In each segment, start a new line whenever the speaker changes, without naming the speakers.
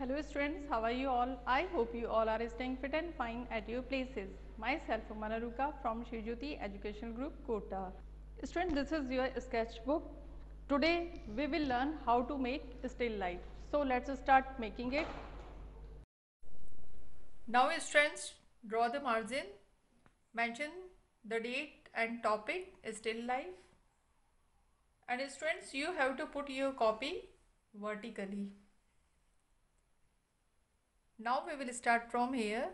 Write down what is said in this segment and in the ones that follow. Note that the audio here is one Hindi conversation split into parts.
Hello students, how are you all? I hope you all are staying fit and fine at your places. Myself Manaruka from Shijyoti Educational Group Kota. Students, this is your sketchbook. Today we will learn how to make still life. So let's start making it.
Now students, draw the margin, mention the date and topic still life. And students, you have to put your copy vertically. now we will start from here.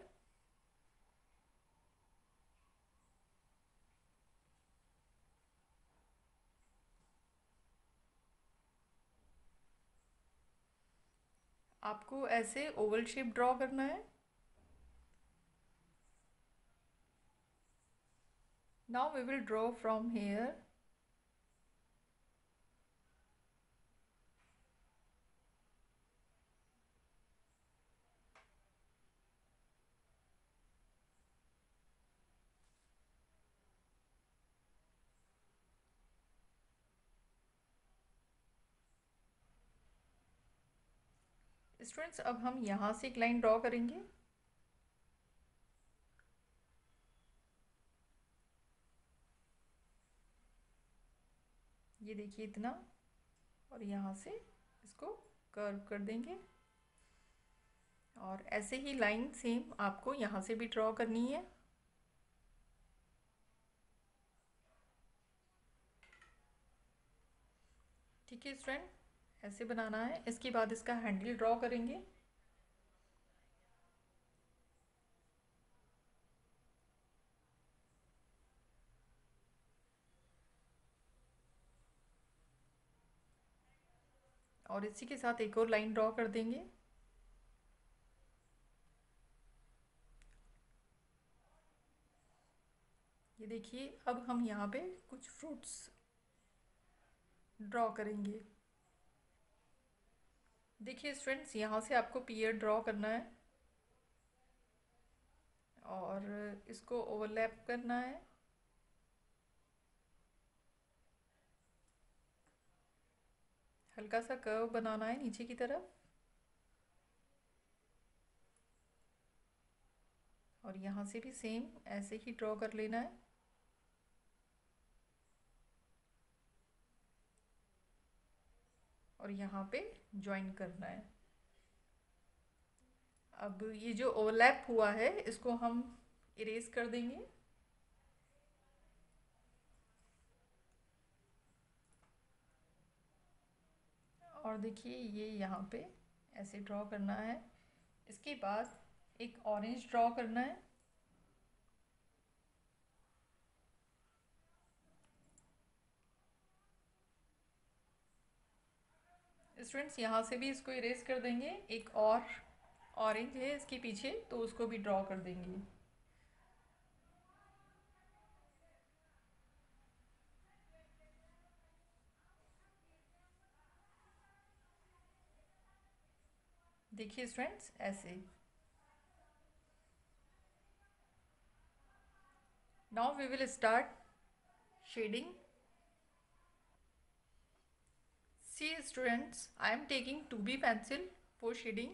आपको ऐसे ओवल शेप ड्रॉ करना है। Now we will draw from here students अब हम यहाँ से एक लाइन ड्रॉ करेंगे। ये देखिए इतना, और यहाँ से इसको कर्व कर देंगे। और ऐसे ही लाइन सेम आपको यहाँ से भी ड्रॉ करनी है। ठीक है स्टूडेंट ऐसे बनाना है। इसके बाद इसका हैंडल ड्रॉ करेंगे। और इसी के साथ एक और लाइन ड्रॉ कर देंगे। ये देखिए, अब हम यहाँ पे कुछ फ्रूट्स ड्रॉ करेंगे। देखिए स्टूडेंट्स यहाँ से आपको पीयर ड्रॉ करना है। और इसको ओवरलैप करना है। हल्का सा कर्व बनाना है नीचे की तरफ़। और यहाँ से भी सेम ऐसे ही ड्रॉ कर लेना है। और यहाँ पे ज्वाइन करना है। अब ये जो ओवरलैप हुआ है, इसको हम इरेज कर देंगे। और देखिए, ये यहाँ पे ऐसे ड्रॉ करना है। इसके बाद एक ऑरेंज ड्रॉ करना है। स्टूडेंट्स यहाँ से भी इसको इरेज कर देंगे। एक और ऑरेंज है इसके पीछे तो उसको भी ड्रॉ कर देंगे। देखिए स्टूडेंट्स ऐसे। Now we will start shading students I am taking two B pencil for shading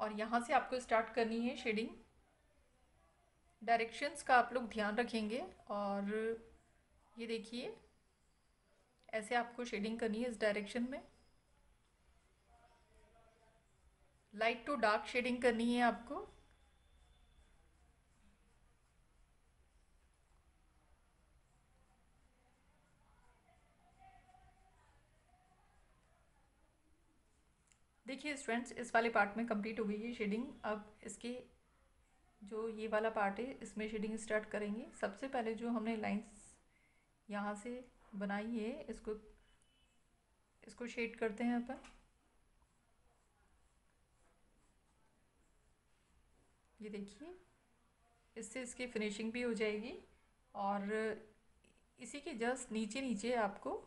और यहाँ से आपको स्टार्ट करनी है शेडिंग डायरेक्शंस का आप लोग ध्यान रखेंगे और ये देखिए, ऐसे आपको शेडिंग करनी है इस डायरेक्शन में. लाइट टू डार्क शेडिंग करनी है आपको. देखिए स्टूडेंट्स, इस वाले पार्ट में कंप्लीट हो गई है शेडिंग अब इसके जो ये वाला पार्ट है, इसमें शेडिंग स्टार्ट करेंगे। सबसे पहले जो हमने लाइंस यहाँ से बनाई है, इसको इसको शेड करते हैं अपन। ये देखिए, इससे इसकी फिनिशिंग भी हो जाएगी। और इसी के जस्ट नीचे नीचे आपको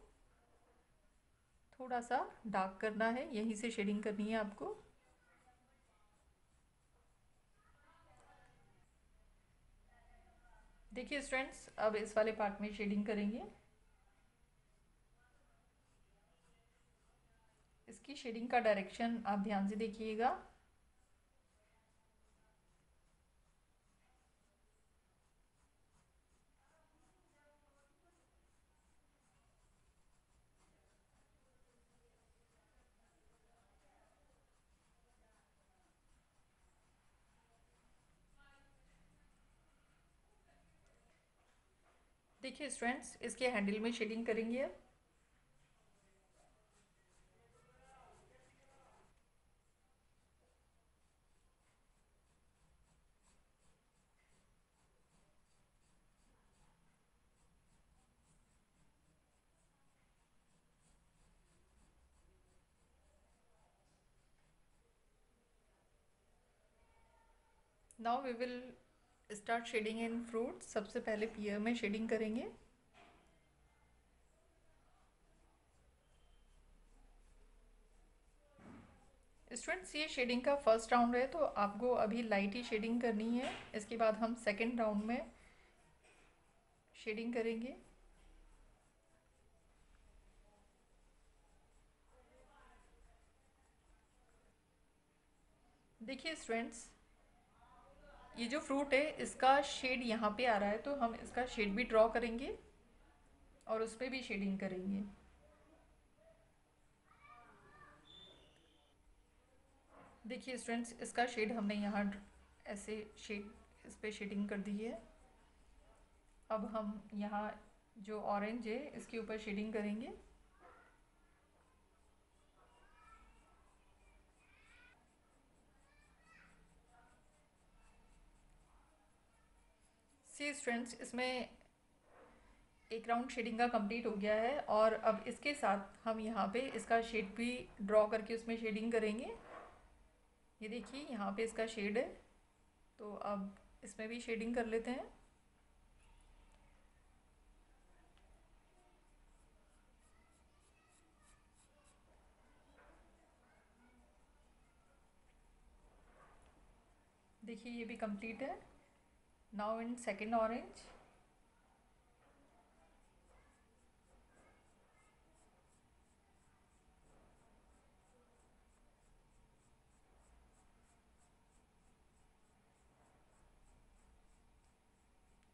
थोड़ा सा डार्क करना है, यहीं से शेडिंग करनी है आपको। देखिए स्टूडेंट्स अब इस वाले पार्ट में शेडिंग करेंगे। इसकी शेडिंग का डायरेक्शन आप ध्यान से देखिएगा। देखिए स्टूडेंट्स इसके हैंडल में शेडिंग करेंगे अब। Now we will start shading in fruit सबसे पहले पियर में शेडिंग करेंगे. स्टूडेंट्स ये शेडिंग का फ़र्स्ट राउंड है तो आपको अभी लाइट ही शेडिंग करनी है. इसके बाद हम सेकेंड राउंड में शेडिंग करेंगे. देखिए स्टूडेंट्स ये जो फ्रूट है, इसका शेड यहाँ पे आ रहा है तो हम इसका शेड भी ड्रॉ करेंगे और उस पर भी शेडिंग करेंगे। देखिए स्टूडेंट्स इसका शेड हमने यहाँ ऐसे शेड इस पर शेडिंग कर दी है। अब हम यहाँ जो ऑरेंज है, इसके ऊपर शेडिंग करेंगे। सी स्टूडेंट्स इसमें एक राउंड शेडिंग का कंप्लीट हो गया है और अब इसके साथ हम यहाँ पे इसका शेड भी ड्रॉ करके उसमें शेडिंग करेंगे। ये देखिए, यहाँ पे इसका शेड है। तो अब इसमें भी शेडिंग कर लेते हैं। देखिए, ये भी कंप्लीट है। Now in second orange.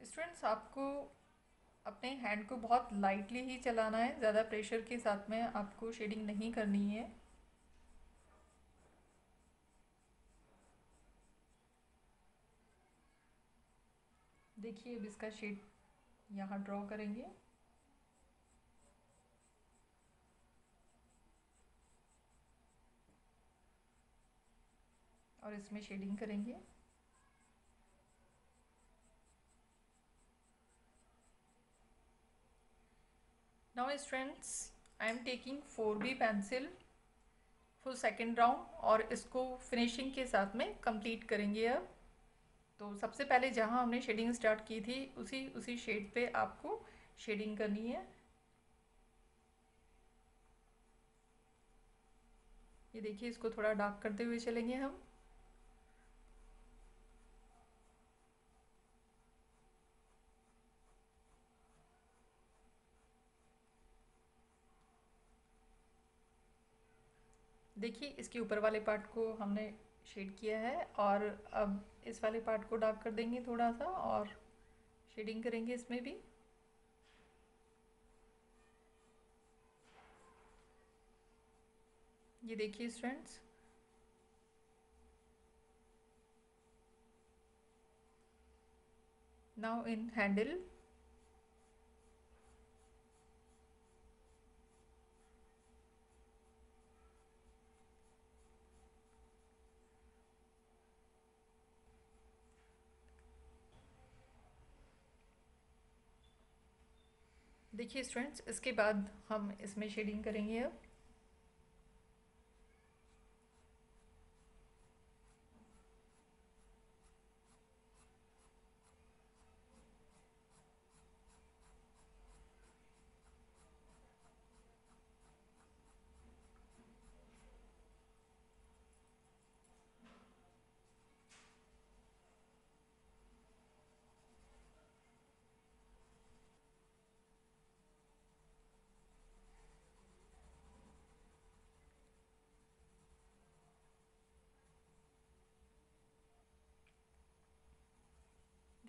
Students आपको अपने हैंड को बहुत लाइटली ही चलाना है। ज़्यादा प्रेशर के साथ में आपको शेडिंग नहीं करनी है। देखिए अब इसका शेड यहाँ ड्रॉ करेंगे। और इसमें शेडिंग करेंगे। Now students I am taking four B pencil full second round और इसको फिनिशिंग के साथ में कंप्लीट करेंगे अब। तो सबसे पहले जहाँ हमने शेडिंग स्टार्ट की थी, उसी उसी शेड पे आपको शेडिंग करनी है। ये देखिए, इसको थोड़ा डार्क करते हुए चलेंगे हम। देखिए, इसके ऊपर वाले पार्ट को हमने शेड किया है और अब इस वाले पार्ट को डार्क कर देंगे थोड़ा सा और शेडिंग करेंगे इसमें भी। ये देखिए स्टूडेंट्स नाउ इन हैंडल देखिए स्टूडेंट्स इसके बाद हम इसमें शेडिंग करेंगे अब।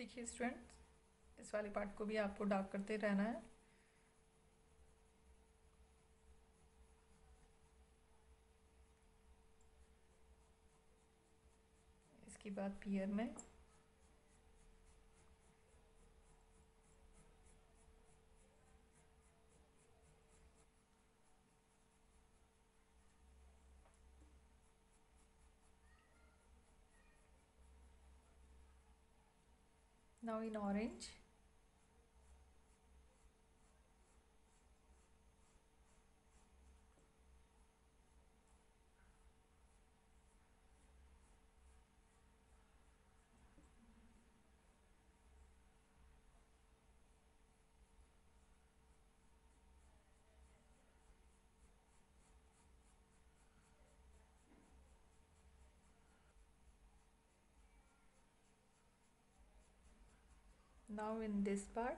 देखिए स्टूडेंट इस वाले पार्ट को भी आपको डार्क करते रहना है। इसके बाद पियर में now in orange now in this part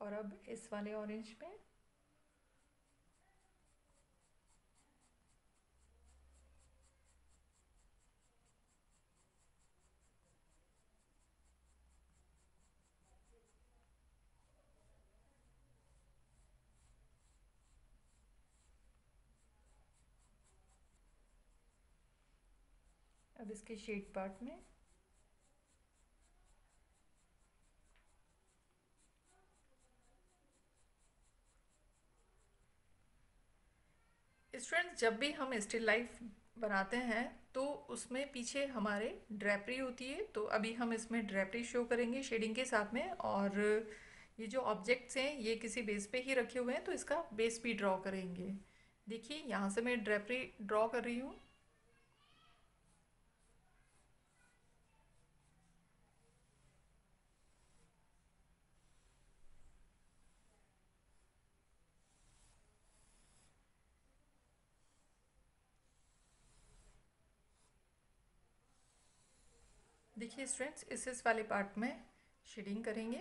और अब इस वाले ऑरेंज में अब इसके शेड पार्ट में। स्टूडेंट्स जब भी हम स्टिल लाइफ बनाते हैं तो उसमें पीछे हमारे ड्रेपरी होती है तो अभी हम इसमें ड्रेपरी शो करेंगे शेडिंग के साथ में, और ये जो ऑब्जेक्ट्स हैं, ये किसी बेस पे ही रखे हुए हैं तो इसका बेस भी ड्रॉ करेंगे। देखिए, यहाँ से मैं ड्रेपरी ड्रॉ कर रही हूँ। देखिए स्टूडेंट्स इस इस वाले पार्ट में शेडिंग करेंगे।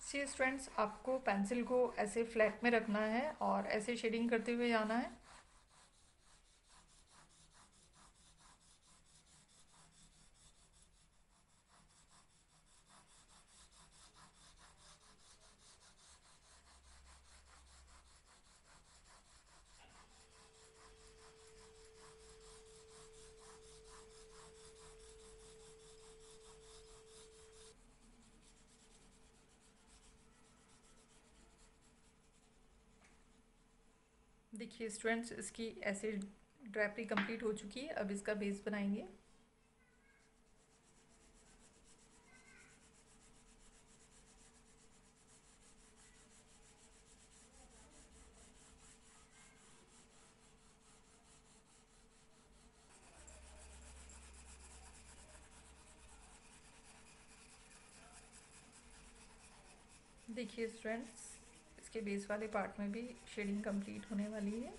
सी स्टूडेंट्स आपको पेंसिल को ऐसे फ्लैट में रखना है और ऐसे शेडिंग करते हुए जाना है। देखिए स्टूडेंट्स इसकी ऐसे ड्रैपरी कंप्लीट हो चुकी है, अब इसका बेस बनाएँगे। देखिए स्टूडेंट्स इसके बेस वाले पार्ट में भी शेडिंग कंप्लीट होने वाली है।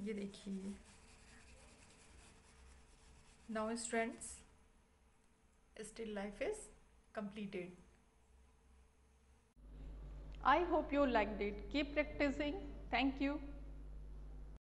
ये देखिए। Now students still life is completed
I hope you like it keep practising thank you